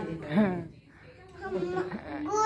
嗯